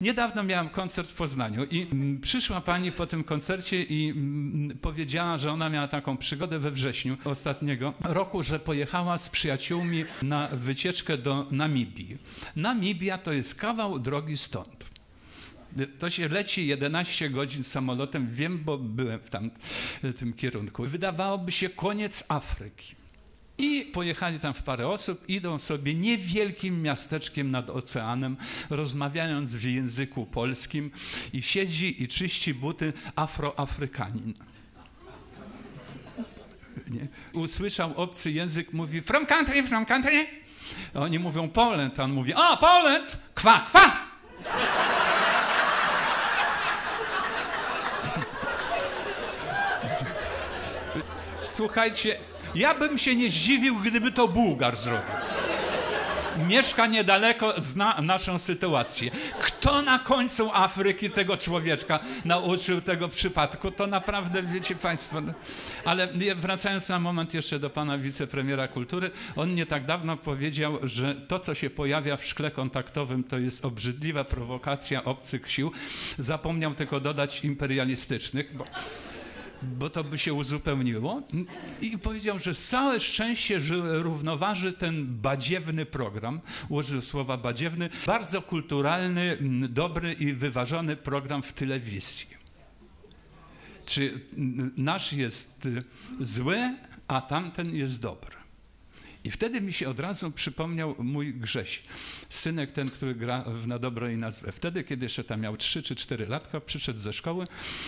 Niedawno miałem koncert w Poznaniu i mm, przyszła pani po tym koncercie i mm, powiedziała, że ona miała taką przygodę we wrześniu ostatniego roku, że pojechała z przyjaciółmi na wycieczkę do Namibii. Namibia to jest kawał drogi stąd. To się leci 11 godzin samolotem, wiem, bo byłem w tam, w tym kierunku. Wydawałoby się koniec Afryki. I pojechali tam w parę osób, idą sobie niewielkim miasteczkiem nad oceanem, rozmawiając w języku polskim i siedzi i czyści buty afroafrykanin. Nie? Usłyszał obcy język, mówi from country, from country. Oni mówią Poland, a on mówi o, Poland, kwa, kwa. Słuchajcie, ja bym się nie zdziwił, gdyby to Bułgar zrobił. Mieszka niedaleko, zna naszą sytuację. Kto na końcu Afryki tego człowieczka nauczył tego przypadku, to naprawdę wiecie Państwo. No. Ale wracając na moment jeszcze do pana wicepremiera kultury, on nie tak dawno powiedział, że to, co się pojawia w szkle kontaktowym, to jest obrzydliwa prowokacja obcych sił. Zapomniał tylko dodać imperialistycznych, bo bo to by się uzupełniło. I powiedział, że całe szczęście że równoważy ten badziewny program, użył słowa badziewny, bardzo kulturalny, dobry i wyważony program w telewizji. Czy nasz jest y, zły, a tamten jest dobry. I wtedy mi się od razu przypomniał mój Grześ, synek ten, który gra w Na dobro i na złe. Wtedy, kiedy jeszcze tam miał 3 czy 4 latka, przyszedł ze szkoły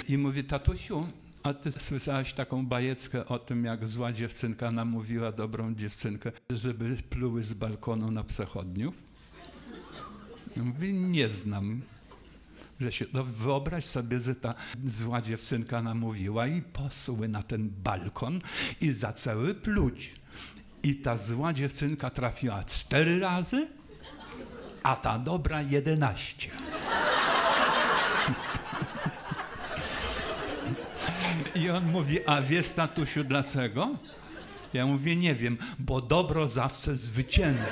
i mówi, tatusiu, a ty słyszałaś taką bajeckę o tym, jak zła dziewczynka namówiła dobrą dziewczynkę, żeby pluły z balkonu na przechodniów? Mówi, nie znam. Że się, no wyobraź sobie, że ta zła dziewczynka namówiła i posły na ten balkon i zaczęły pluć. I ta zła dziewczynka trafiła cztery razy, a ta dobra jedenaście. I on mówi, a wie statusiu dlaczego? Ja mówię, nie wiem, bo dobro zawsze zwycięży.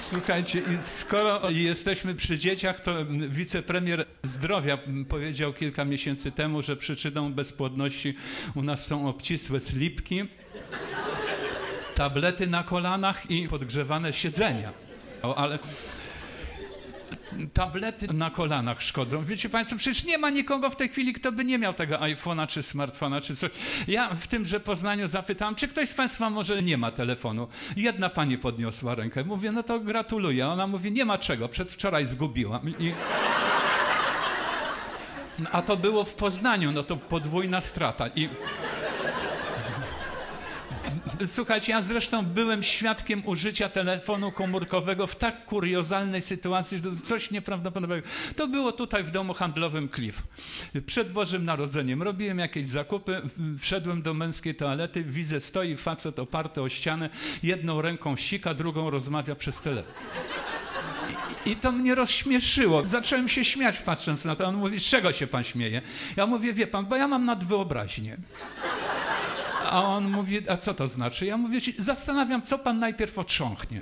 Słuchajcie, skoro jesteśmy przy dzieciach, to wicepremier zdrowia powiedział kilka miesięcy temu, że przyczyną bezpłodności u nas są obcisłe slipki, tablety na kolanach i podgrzewane siedzenia. Ale tablety na kolanach szkodzą. Wiecie Państwo, przecież nie ma nikogo w tej chwili, kto by nie miał tego iPhone'a czy smartfona czy coś. Ja w tymże Poznaniu zapytałem, czy ktoś z Państwa może nie ma telefonu. Jedna pani podniosła rękę. Mówię, no to gratuluję. Ona mówi, nie ma czego, przedwczoraj zgubiłam. I... A to było w Poznaniu, no to podwójna strata. I... Słuchajcie, ja zresztą byłem świadkiem użycia telefonu komórkowego w tak kuriozalnej sytuacji, że coś nieprawdopodobnego. To było tutaj w domu handlowym Cliff. Przed Bożym Narodzeniem robiłem jakieś zakupy, wszedłem do męskiej toalety, widzę, stoi facet oparty o ścianę, jedną ręką sika, drugą rozmawia przez telefon. I, I, to mnie rozśmieszyło. Zacząłem się śmiać patrząc na to. On mówi, z czego się pan śmieje? Ja mówię, wie pan, bo ja mam nadwyobraźnię. A on mówi, a co to znaczy? Ja mówię, zastanawiam, co pan najpierw otrząchnie.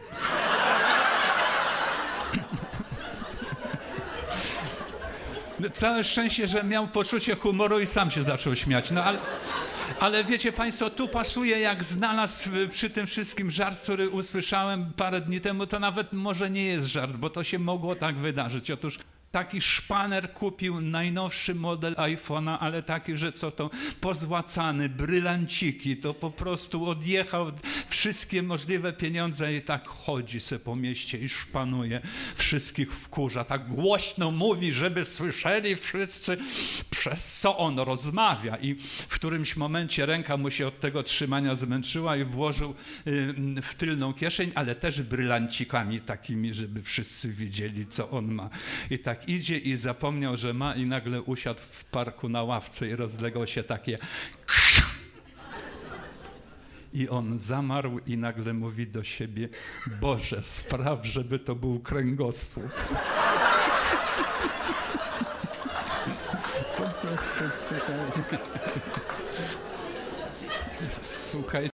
Całe szczęście, że miał poczucie humoru i sam się zaczął śmiać. No ale, ale wiecie Państwo, tu pasuje jak znalazł przy tym wszystkim żart, który usłyszałem parę dni temu. To nawet może nie jest żart, bo to się mogło tak wydarzyć. Otóż Taki szpaner kupił najnowszy model iPhone'a, ale taki, że co to pozłacany, brylanciki, to po prostu odjechał wszystkie możliwe pieniądze i tak chodzi se po mieście i szpanuje, wszystkich wkurza, tak głośno mówi, żeby słyszeli wszyscy, przez co on rozmawia i w którymś momencie ręka mu się od tego trzymania zmęczyła i włożył w tylną kieszeń, ale też brylancikami takimi, żeby wszyscy widzieli, co on ma. I tak tak idzie i zapomniał, że ma i nagle usiadł w parku na ławce i rozległo się takie i on zamarł i nagle mówi do siebie, Boże, spraw, żeby to był kręgosłup. Po prostu słuchaj. Słuchaj.